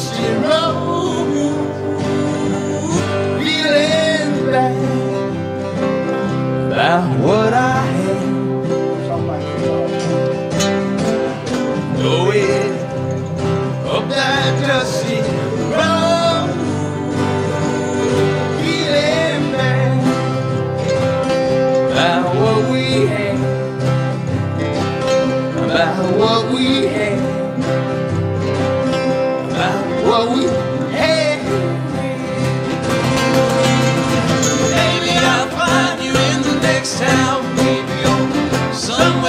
dusty road, feeling bad about what I had. That dusty feeling bad about what we had, about what we.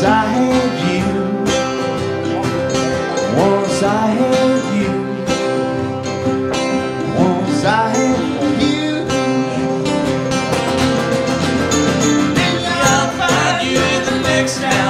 Once I had you. Once I had you. Once I had you. Maybe I'll find you in the next time.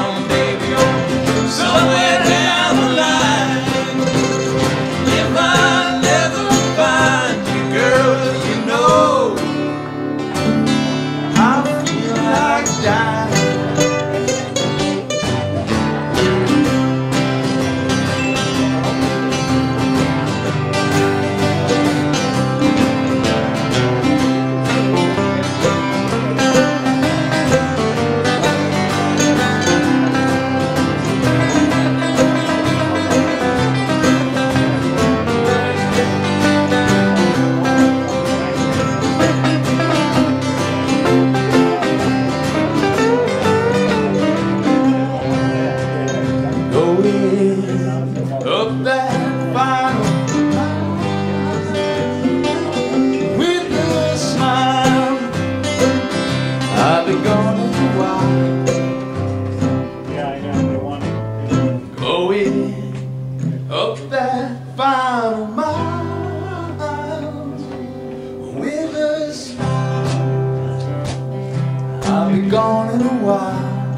gone in a while.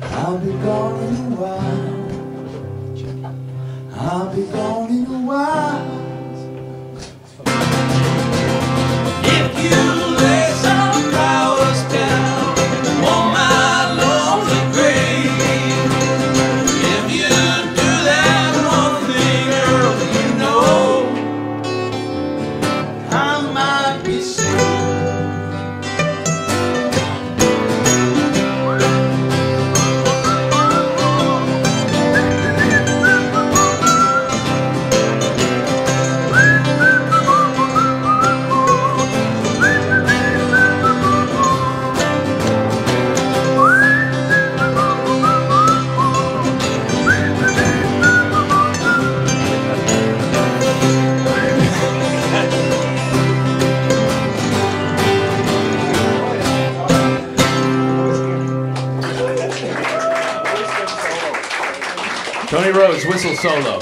I'll be gone in a while. I'll be gone in a while. Tony Rose, whistle solo.